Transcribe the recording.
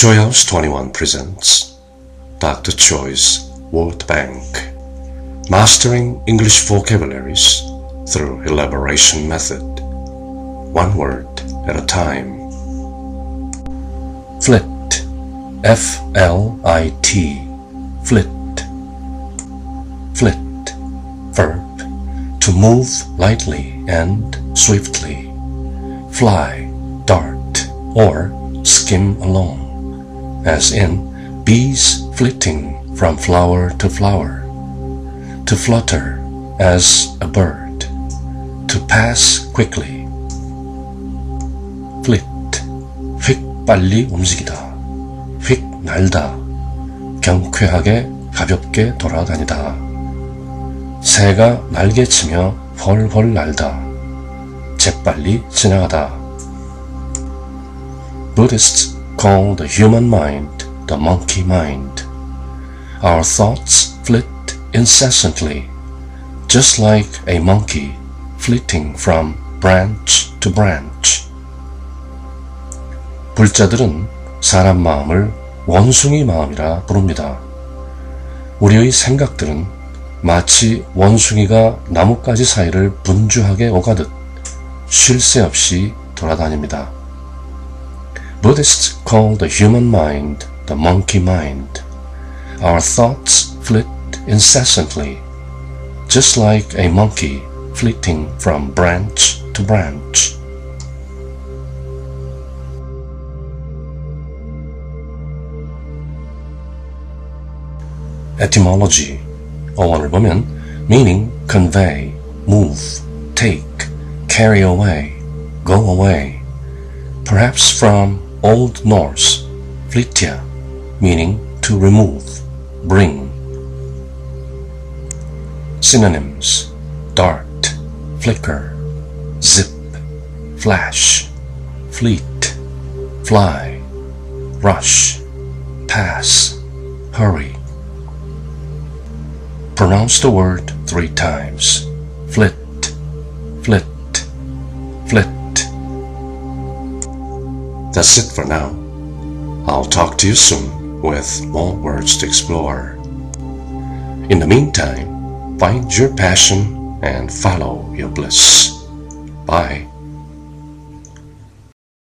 Joyhouse 21 presents Dr. Choi's Word Bank. Mastering English Vocabularies through Elaboration Method. One word at a time. Flit. F-L-I-T Flit. Flit. Verb. To move lightly and swiftly. Fly, dart, or skim along as in bees flitting from flower to flower, to flutter as a bird, to pass quickly. flit, 휙 빨리 움직이다, 휙 날다, 경쾌하게 가볍게 돌아다니다. 새가 날개치며 훨훨 날다, 재빨리 지나가다. Buddhists call the human mind the monkey mind. Our thoughts flit incessantly, just like a monkey flitting from branch to branch. 불자들은 사람 마음을 원숭이 마음이라 부릅니다. 우리의 생각들은 마치 원숭이가 나뭇가지 사이를 분주하게 오가듯 쉴 새 없이 돌아다닙니다. Buddhists call the human mind the monkey mind. Our thoughts flit incessantly, just like a monkey flitting from branch to branch. Etymology 어원을 보면 meaning convey, move, take, carry away, go away. Perhaps from Old Norse, flytja, meaning to remove, bring. Synonyms dart, flicker, zip, flash, fleet, fly, rush, pass, hurry. Pronounce the word three times. Flit, flit, flit. That's it for now. I'll talk to you soon with more words to explore. In the meantime, find your passion and follow your bliss. Bye.